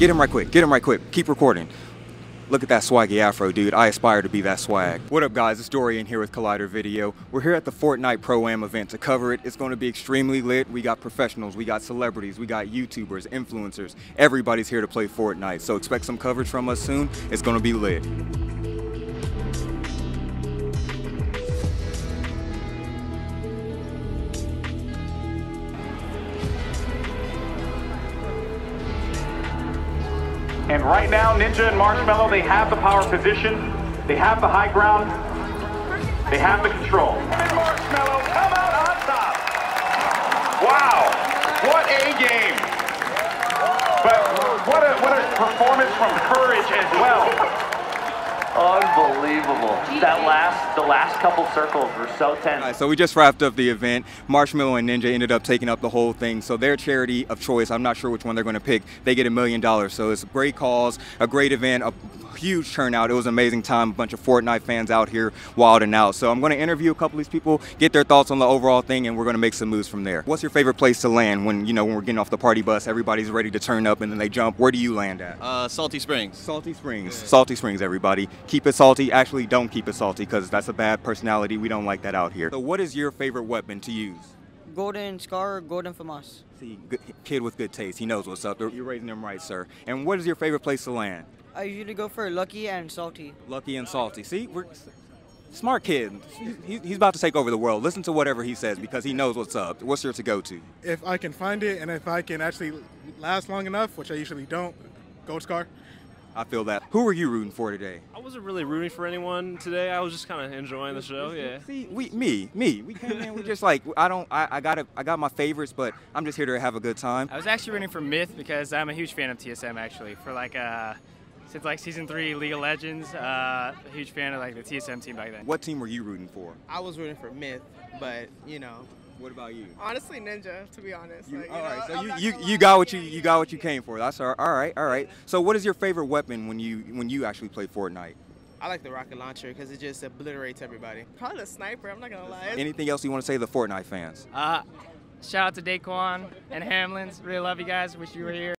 Get him right quick. Get him right quick. Keep recording. Look at that swaggy afro, dude. I aspire to be that swag. What up, guys? It's Dorian here with Collider Video. We're here at the Fortnite Pro-Am event to cover it. It's going to be extremely lit. We got professionals, we got celebrities, we got YouTubers, influencers. Everybody's here to play Fortnite. So expect some coverage from us soon. It's going to be lit. And right now, Ninja and Marshmello, they have the power position, they have the high ground, they have the control. And Marshmello come out on top. Wow, what a game. But what a, what a performance from Courage as well. Unbelievable. That last, the last couple circles were so tense. All right, so we just wrapped up the event. Marshmello and Ninja ended up taking up the whole thing. So their charity of choice, I'm not sure which one they're going to pick. They get a million dollars. So it's a great cause, a great event, a huge turnout. It was an amazing time. A bunch of Fortnite fans out here wilding out. So I'm going to interview a couple of these people, get their thoughts on the overall thing, and we're going to make some moves from there. What's your favorite place to land when you know when we're getting off the party bus? Everybody's ready to turn up, and then they jump. Where do you land at? Uh, Salty Springs. Salty Springs. Salty Springs, everybody. Keep it salty. Actually, don't keep it salty because that's a bad personality. We don't like that out here. So, what is your favorite weapon to use? Golden Scar Golden FAMAS. See, good, kid with good taste. He knows what's up. You're raising him right, sir. And what is your favorite place to land? I usually go for Lucky and Salty. Lucky and salty. See, we're smart kid. He, he's about to take over the world. Listen to whatever he says because he knows what's up. What's your to go to? if I can find it and if I can actually last long enough, which I usually don't, Gold Scar. I feel that. Who are you rooting for today? I wasn't really rooting for anyone today. I was just kind of enjoying the show. Yeah. See, we, me, me. We came in. We just like I don't. I, I got it. I got my favorites, but I'm just here to have a good time. I was actually rooting for Myth because I'm a huge fan of TSM actually. For like uh, since like season three League of Legends, uh, a huge fan of like the TSM team back then. What team were you rooting for? I was rooting for Myth, but you know, What about you? honestly, Ninja. To be honest, You, like, you all know, right, so I'm you, you, you got what you you got what you came for. That's all, all right, all right. So what is your favorite weapon when you when you actually play Fortnite? I like the rocket launcher because it just obliterates everybody. Probably the sniper. I'm not gonna lie. Anything else you want to say to the Fortnite fans? Uh, shout out to Daequan and Hamlinz. Really love you guys. Wish you were here.